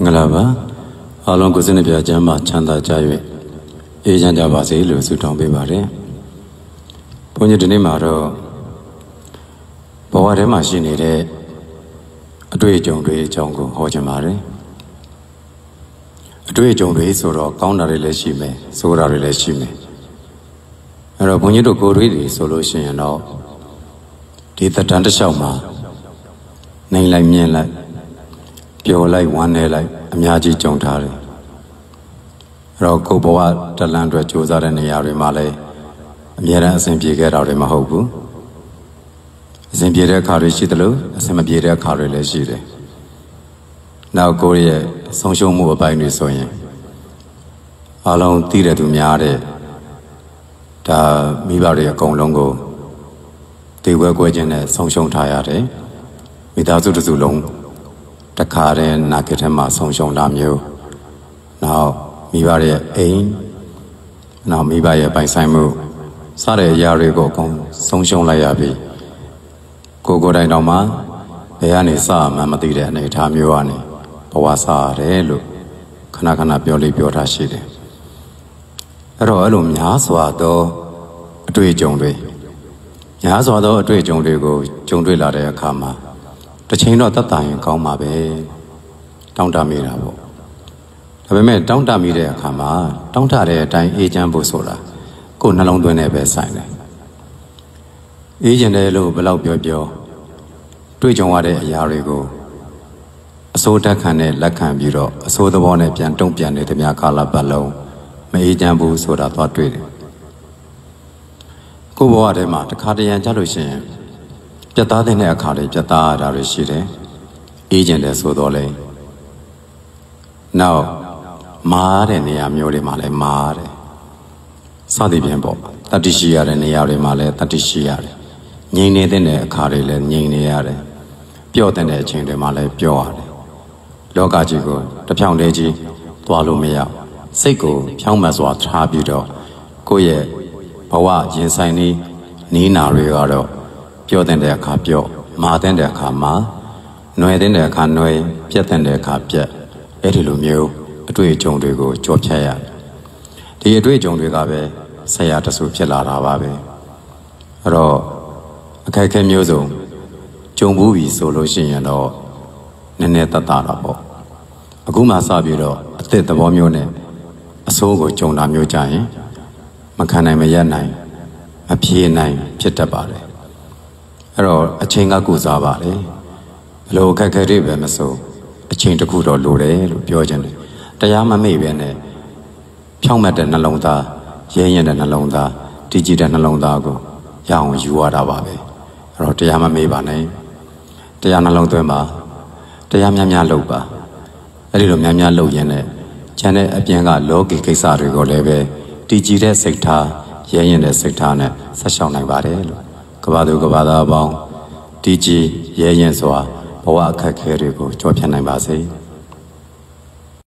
မင်္ဂလာပါအားလုံးကိုယ်စိတ်နှပြချမ်းသာချမ်းသာကြ၍အေးချမ်းကြပါစေလို့ဆုတောင်းပေးပါတယ်ဘုန်းကြီးဒီနေ့မှာတော့ဘဝထဲမှာရှိနေတဲ့အတွေ့အကြုံတွေအကြောင်းကိုဟောချင်ပါတယ်အတွေ့အကြုံတွေဆိုတော့ကောင်းတာတွေလည်းရှိမယ်ဆိုးတာတွေလည်းရှိမယ်အဲ့တော့ဘုန်းကြီးတို့ကိုယ်တွေတွေဆိုလို့ရှိရင်တော့ဒီတတန်တစ်လျှောက်မှာနိုင်လိုက်မြင်လိုက် ပျော်လိုက်ဝမ်းနည်းလိုက်အများကြီးကြုံထားတယ်အဲ့တော့ကိုယ်ဘဝတလန်အတွက်စူးစမ်းတဲ့နေရာတွေမှာလည်းအများအားအဆင်ပြေခဲ့တာတွေမဟုတ်ဘူးအဆင်ပြေတဲ့အခါတွေရှိသလိုအဆင်မပြေတဲ့အခါတွေလည်းရှိတယ်နောက်ကိုယ့်ရဲ့ဆုံးရှုံးမှုအပိုင်းတွေဆိုရင်အလုံးသိတဲ့သူများတဲ့ဒါမိဘတွေအကုန်လုံးကိုတေဝဲကွဲခြင်းနဲ့ဆုံးရှုံးထားရတယ်မိသားစုတစ်စုလုံး တခါတည်းနာကထဲမှာဆုံးရှုံးတာမျိုးနောက်မိဘရဲ့အိမ်နောက်မိဘရဲ့ပိုင်ဆိုင်မှုစတဲ့အရာတွေကိုအကုန်ဆုံးရှုံးလိုက်ရပြီကိုကိုယ်တိုင်တော့မှဘယ်ကနေစမှမသိတဲ့အနေအထားမျိုးကနေဘဝစားရတယ်လို့ခဏခဏပြောလေးပြောထားရှိတယ်အဲ့တော့အဲ့လိုများစွာသောအတွေ့အကြုံတွေများစွာသောအတွေ့အကြုံတွေကိုကြုံတွေ့လာတဲ့အခါမှာ တစ်ချိန်တော့တတ်တာရင်ကောင်းပါပဲတောင်းတမိတာပေါ့ဒါပေမဲ့တောင်းတမိတဲ့အခါမှာတောင်းတတဲ့အတိုင်းအေးချမ်းဖို့ဆိုတာကိုယ်နှလုံးသွင်းနေပဲဆိုင်တယ်အေးချမ်းတယ်လို့ဘယ်လောက်ပြောပြောတွေ့ကြုံရတဲ့အရာတွေကိုအစိုးတက်ခံနဲ့လက်ခံပြီးတော့အစိုးသဘောနဲ့ပြန်တုံ့ပြန်နေတဲ့များကာလပတ်လုံးမအေးချမ်းဘူးဆိုတာသွားတွေ့တယ်ကိုဘဝထဲမှာတခါတရံကြလို့ရှိရင် ပြတ်သားတဲ့အခါတွေပြတ်သားရတာတွေရှိတယ်အေးကျင်တယ်ဆိုတော့လေနောက်မားတဲ့နေရာမျိုးတွေမှာလည်းမားတယ်စသည်ဖြင့်ပေါ့တတိရှိရတဲ့နေရာတွေမှာလည်းတတိရှိရတယ်ငြိမ်နေတဲ့အခါတွေလည်းငြိမ်နေရတယ်ပျော့တဲ့အချိန်တွေမှာလည်းပျော့ရတယ်လောကကြီးကိုတဖြောင်တည်းကြီးသွားလို့မရစိတ်ကိုဖြောင်းမှတ်စွာထားပြီးတော့ကိုယ့်ရဲ့ဘဝရင်ဆိုင်နေနီးနာတွေကတော့ ပြောတဲ့တဲ့အခါပြော့မာတဲ့တဲ့အခါမာနွယ်တဲ့တဲ့အခါနွယ်ပြက်တဲ့တဲ့အခါပြက်အဲ့ဒီလိုမျိုးအတွေ့အကြုံတွေကိုကြော်ဖြတ်ရတယ်ဒီအတွေ့အကြုံတွေကပဲဆရာတဆူဖြစ်လာတာပါပဲအဲ့တော့အခက်အခဲမျိုးစုံကြုံဘူးပြီဆိုလို့ရှိရင်တော့နည်းနည်းတတ်တာတော့ပေါ့အခုမှစပြီးတော့အသက်သဘောမျိုးနဲ့အဆိုးကိုကြုံတာမျိုးကြရင်မခံနိုင်မရနိုင်မပြေနိုင်ဖြစ်တတ်ပါတယ် အဲ့တော့အချိန်ကကုစားပါလေဘလို့အခက်ခဲတွေပဲမစိုးအချိန်တစ်ခုတော့လိုတယ်လို့ပြောခြင်းတယ်တရားမမေ့ပဲနဲ့ဖြောင်းမှတ်တဲ့နှလုံးသားရဲရင်တဲ့နှလုံးသားတည်ကြည်တဲ့နှလုံးသားကိုရအောင်ယူရတာပါပဲအဲ့တော့တရားမမေ့ပါနဲ့တရားနှလုံးသွင်းပါတရားများများလုပ်ပါအဲ့ဒီလိုများများလုပ်ရင်လည်းကျန်တဲ့အပြင်ကလောကီကိစ္စတွေကိုလည်းပဲတည်ကြည်တဲ့စိတ်ထားရဲရင်တဲ့စိတ်ထားနဲ့ဆက်ရှောင်နိုင်ပါတယ်လို့ ကဘာသူကဘာသာအပေါင်းတည်ကြည်ရဲရင်စွာဘဝအခက်ခဲတွေကိုကြောဖြတ်နိုင်ပါစေ။